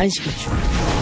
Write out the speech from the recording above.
einschränkungen